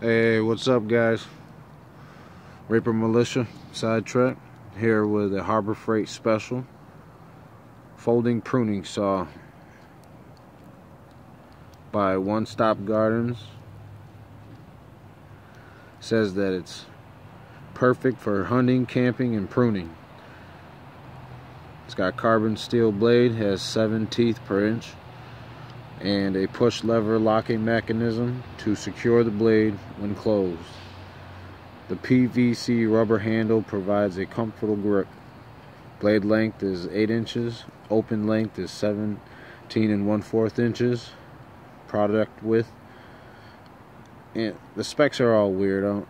Hey, what's up, guys? Reaper Militia, Sidetrack, here with a Harbor Freight Special folding pruning saw by One Stop Gardens. Says that it's perfect for hunting, camping, and pruning. It's got carbon steel blade, has seven teeth per inch and a push lever locking mechanism to secure the blade when closed. The PVC rubber handle provides a comfortable grip. Blade length is 8 inches, open length is 17 and 1 4 inches. Product width. And the specs are all weird. I don't,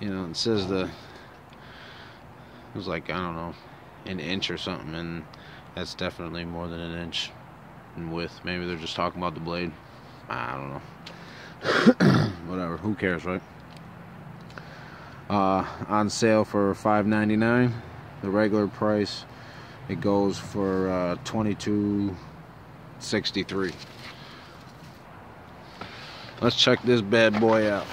you know, it says the it was like I don't know, an inch or something, and that's definitely more than an inch in width. Maybe they're just talking about the blade. I don't know. Whatever. Who cares, right? Uh, on sale for $5.99. The regular price it goes for uh, $22.63. Let's check this bad boy out.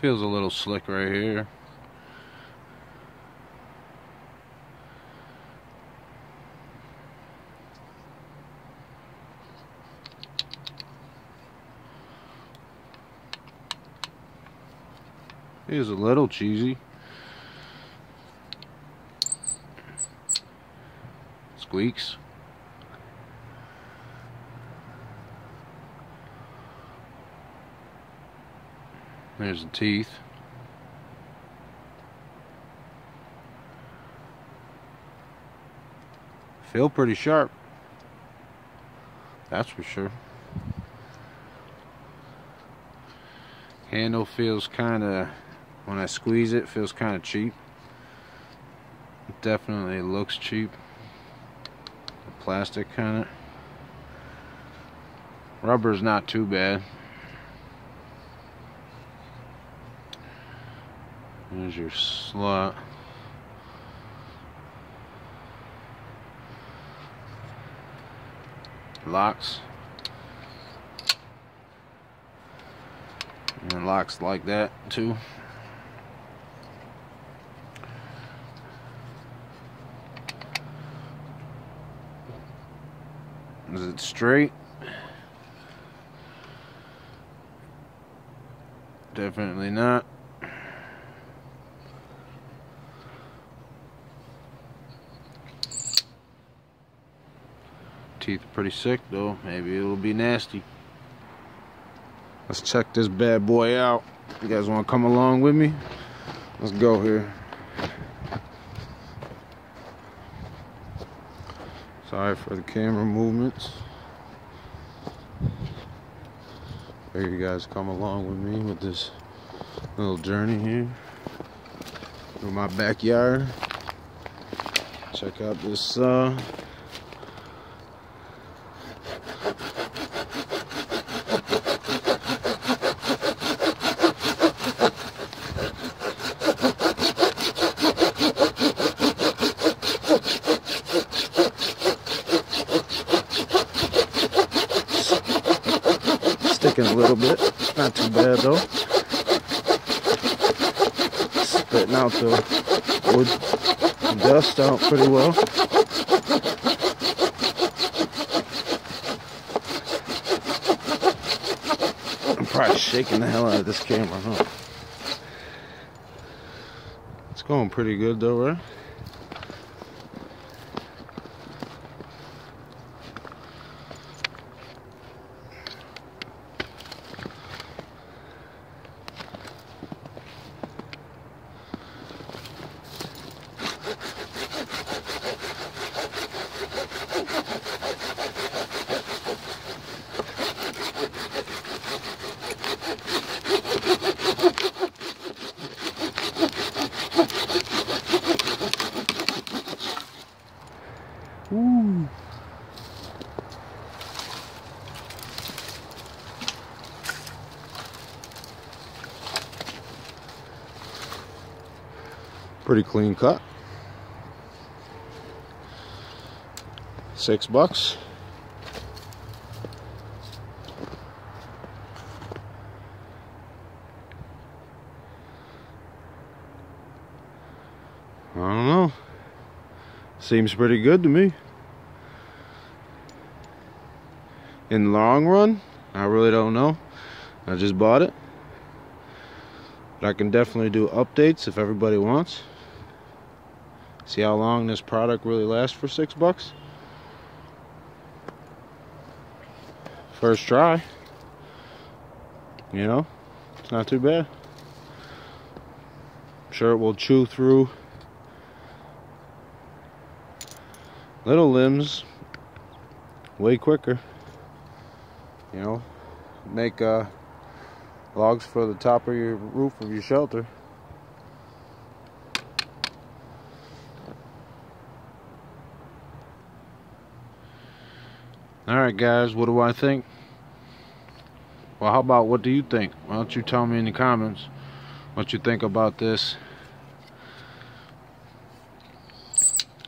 Feels a little slick right here. Feels a little cheesy. Squeaks. There's the teeth. Feel pretty sharp. That's for sure. Handle feels kind of, when I squeeze it, feels kind of cheap. It definitely looks cheap. The plastic kind of. Rubber's not too bad. There's your slot. Locks. And locks like that too. Is it straight? Definitely not. Teeth are pretty sick though. Maybe it'll be nasty. Let's check this bad boy out. You guys want to come along with me? Let's go here. Sorry for the camera movements. Here you guys come along with me with this little journey here through my backyard. Check out this uh, a little bit. Not too bad though. Spitting out the wood dust out pretty well. I'm probably shaking the hell out of this camera, huh? It's going pretty good though, right? Pretty clean cut. Six bucks. I don't know. Seems pretty good to me. In the long run, I really don't know. I just bought it. But I can definitely do updates if everybody wants. See how long this product really lasts for six bucks? First try. You know, it's not too bad. I'm sure it will chew through little limbs way quicker. You know, make uh, logs for the top of your roof of your shelter. Alright guys, what do I think? Well, how about what do you think? Why don't you tell me in the comments what you think about this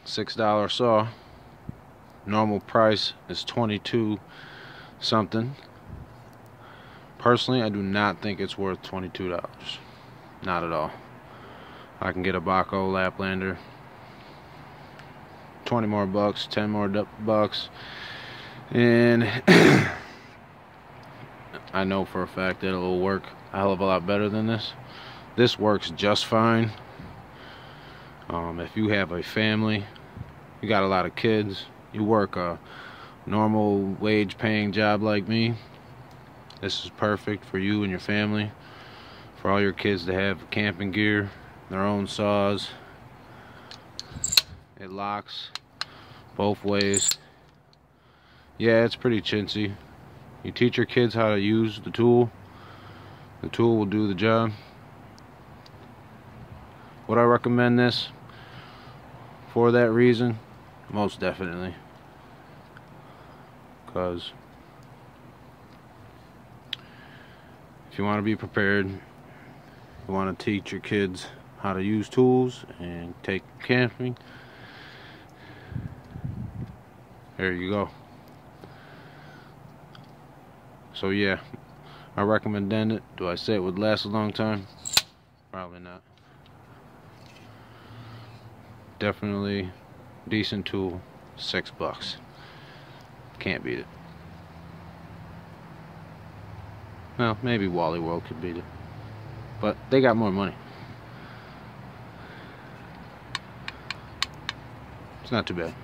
$6 saw. Normal price is 22 something. Personally, I do not think it's worth $22. Not at all. I can get a Bahco Laplander. 20 more bucks, 10 more bucks. And I know for a fact that it'll work a hell of a lot better than this. This works just fine. Um, if you have a family, you got a lot of kids, you work a normal wage paying job like me, this is perfect for you and your family. For all your kids to have camping gear, their own saws. It locks both ways. Yeah, it's pretty chintzy. You teach your kids how to use the tool. The tool will do the job. Would I recommend this? For that reason? Most definitely. Because if you want to be prepared, you want to teach your kids how to use tools and take camping, there you go. So yeah, I recommend it. Do I say it would last a long time? Probably not. Definitely decent tool, six bucks. Can't beat it. Well, maybe Wally World could beat it. But they got more money. It's not too bad.